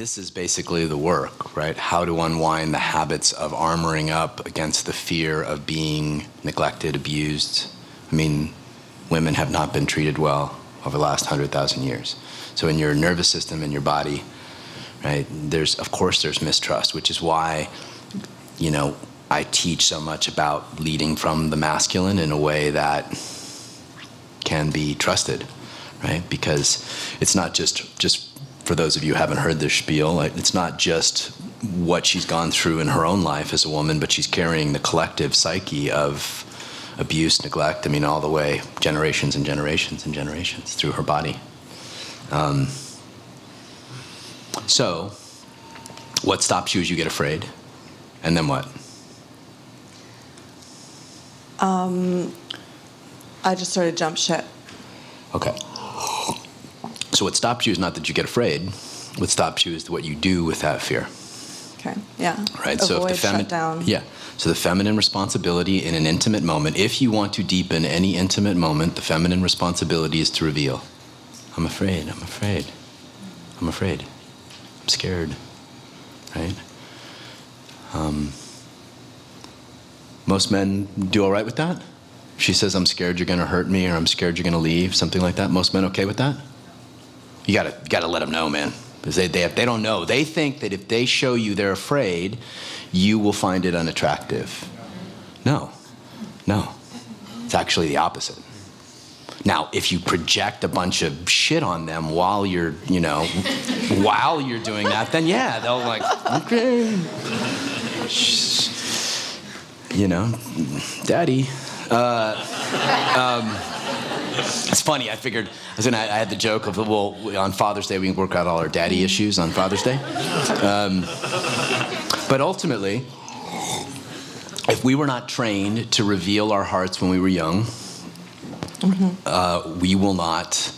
this is basically the work, right? How to unwind the habits of armoring up against the fear of being neglected, abused. I mean, women have not been treated well over the last 100,000 years. So in your nervous system, in your body, right, there's, of course, there's mistrust, which is why, you know, I teach so much about leading from the masculine in a way that can be trusted, right? Because it's not just, just for those of you who haven't heard this spiel, it's not just what she's gone through in her own life as a woman, but she's carrying the collective psyche of abuse, neglect, I mean, all the way, generations and generations and generations through her body. Um, so, what stops you is you get afraid, and then what? Um, I just started jump ship. Okay. So what stops you is not that you get afraid. What stops you is what you do with that fear. Okay. Yeah. Right. Avoid, so if the feminine, yeah. So the feminine responsibility in an intimate moment, if you want to deepen any intimate moment, the feminine responsibility is to reveal. I'm afraid. I'm afraid. I'm afraid. I'm scared. Right. Um, most men do all right with that. She says, "I'm scared you're going to hurt me," or "I'm scared you're going to leave," something like that. Most men okay with that? You gotta, gotta let them know, man. Because they, they, they don't know. They think that if they show you they're afraid, you will find it unattractive. No, no. It's actually the opposite. Now, if you project a bunch of shit on them while you're, you know, while you're doing that, then yeah, they'll like, okay. You know, daddy. Uh, um, it's funny. I figured I was gonna. I had the joke of well, on Father's Day we can work out all our daddy issues on Father's Day. Um, but ultimately, if we were not trained to reveal our hearts when we were young, mm-hmm. uh, we will not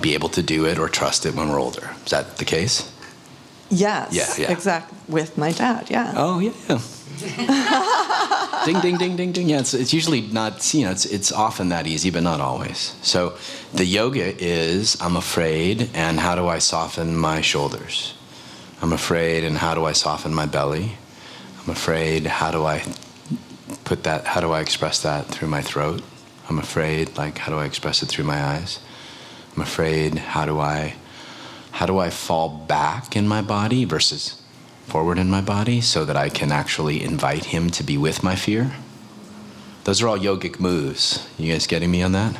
be able to do it or trust it when we're older. Is that the case? Yes. Yeah. Yeah. Exactly. With my dad. Yeah. Oh yeah. yeah. ding, ding, ding, ding, ding. Yeah, it's, it's usually not, you know, it's, it's often that easy, but not always. So the yoga is I'm afraid, and how do I soften my shoulders? I'm afraid, and how do I soften my belly? I'm afraid, how do I put that, how do I express that through my throat? I'm afraid, like, how do I express it through my eyes? I'm afraid, how do I, how do I fall back in my body versus forward in my body so that I can actually invite him to be with my fear. Those are all yogic moves. You guys getting me on that?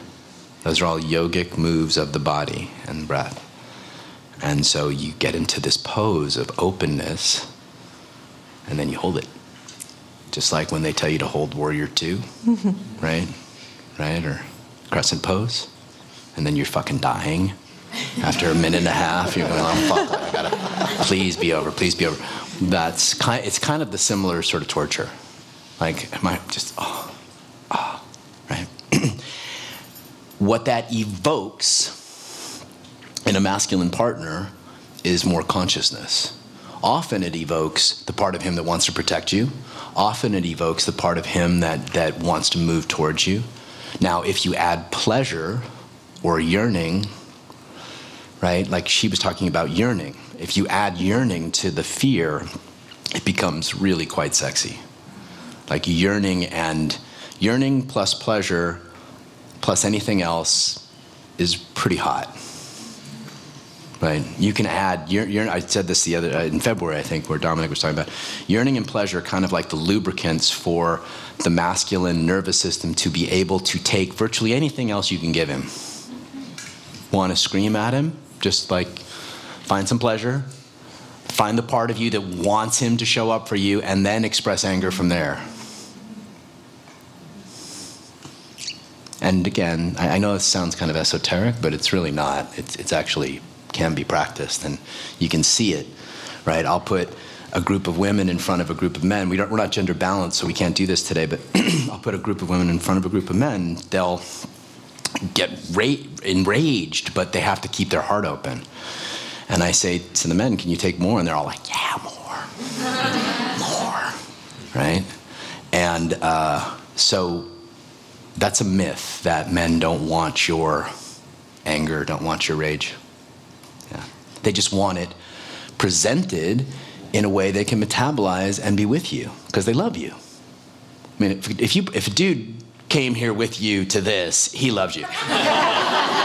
Those are all yogic moves of the body and breath. And so you get into this pose of openness and then you hold it. Just like when they tell you to hold warrior 2, mm-hmm. right? Right? Or crescent pose. And then you're fucking dying after a minute and a half, you're going, oh, fuck, I gotta, please be over, please be over. That's kind, it's kind of the similar sort of torture. Like, am I just, oh, oh, right? what that evokes in a masculine partner is more consciousness. Often it evokes the part of him that wants to protect you. Often it evokes the part of him that, that wants to move towards you. Now, if you add pleasure or yearning right? Like she was talking about yearning. If you add yearning to the fear, it becomes really quite sexy. Like yearning and yearning plus pleasure plus anything else is pretty hot. Right? You can add, yearn, I said this the other, uh, in February, I think, where Dominic was talking about, yearning and pleasure are kind of like the lubricants for the masculine nervous system to be able to take virtually anything else you can give him. Want to scream at him? Just like find some pleasure, find the part of you that wants him to show up for you, and then express anger from there. And again, I, know this sounds kind of esoteric, but it's really not. It's, it's actually can be practiced, and you can see it, right? I'll put a group of women in front of a group of men. We don't, we're not gender balanced, so we can't do this today, but I'll put a group of women in front of a group of men. They'll get ra- enraged, but they have to keep their heart open. And I say to the men, Can you take more? And they're all like, Yeah, more. more. Right? And uh, so that's a myth that men don't want your anger, don't want your rage. Yeah. They just want it presented in a way they can metabolize and be with you because they love you. I mean, if, if you if a dude came here with you to this, he loves you.